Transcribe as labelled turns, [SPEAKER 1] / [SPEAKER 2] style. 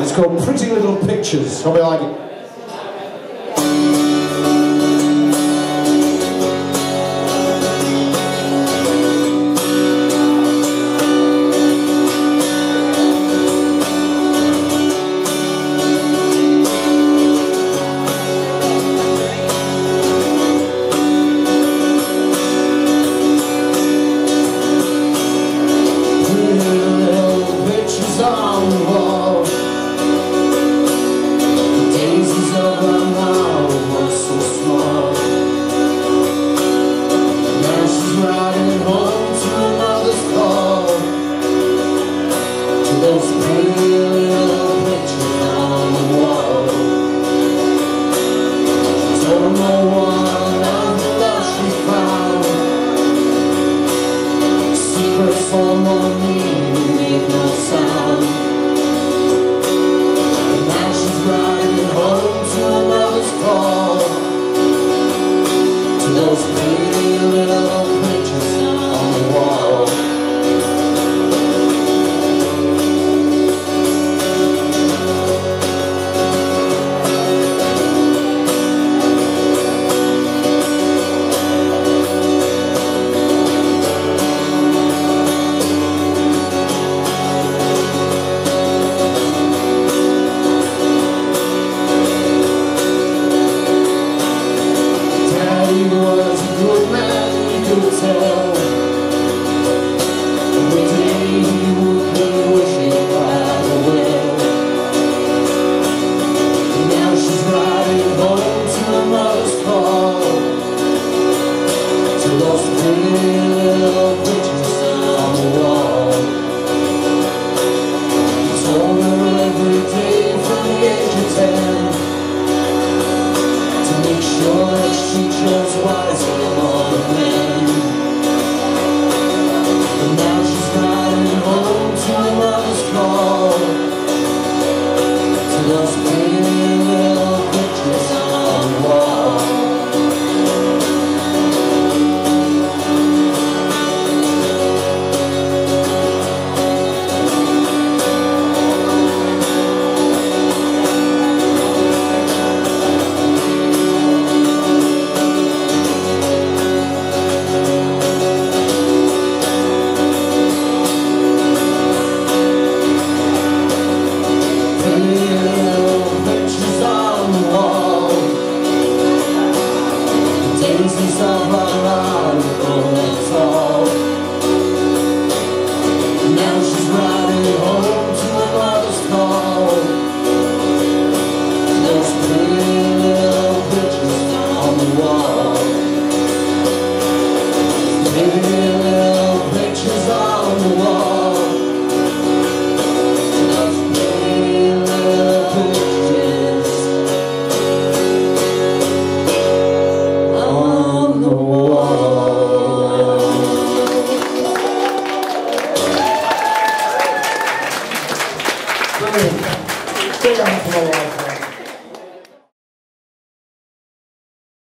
[SPEAKER 1] It's called Pretty Little Pictures. Hope you
[SPEAKER 2] like it.
[SPEAKER 1] Hallelujah. was a good man, could tell. He would be wishing Now she's riding mother's. To
[SPEAKER 2] どうも。